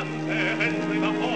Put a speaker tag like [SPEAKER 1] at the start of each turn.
[SPEAKER 1] Dante entra in amore